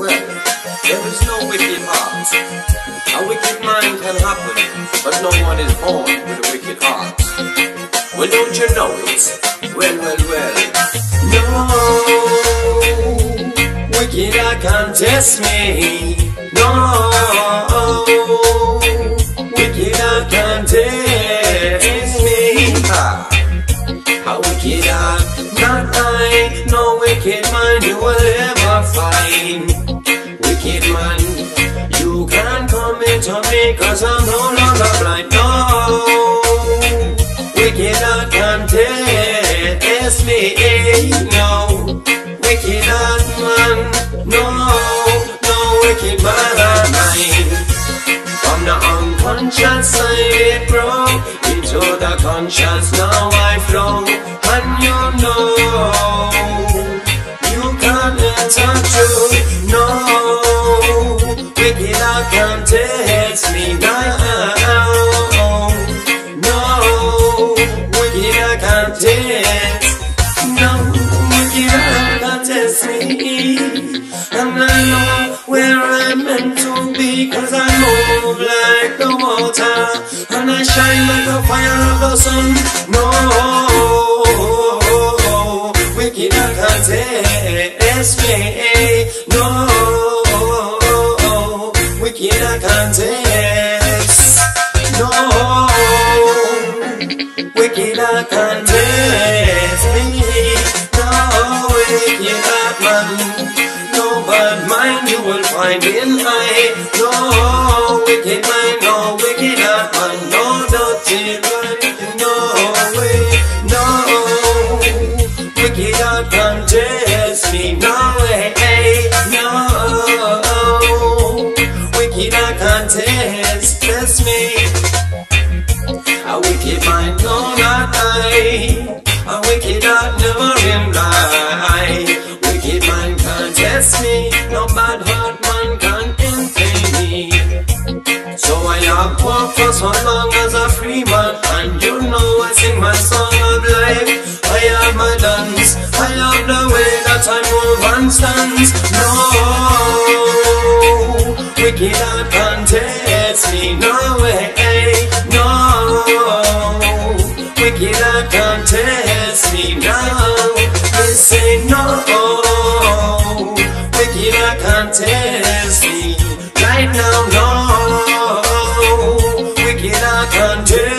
Well, there is no wicked heart. A wicked mind can happen, but no one is born with a wicked heart. Well, don't you know it? Well, well, well. No, wicked I can't test me. No, wicked I can't test me. Ah, how wicked I, not I, no wicked mind you will ever find. Me cause I'm no longer blind. No, wicked I can't me. No, wicked man, no, no wicked mind. From the unconscious it broke into the conscious now I flow and you know Meant to be Cause I move like the water. And I shine like the fire of the sun. No can't test me No Wicked I can't No wicked mind, no wicked man, no mind, no no wicked heart can test me, no no wicked heart can test, test me. A wicked mind, no not I. boy, I walk for so long as a free man. And you know I sing my song of life. I am a dance. I love the way that I move and stands. No, wicked heart can't me. No. until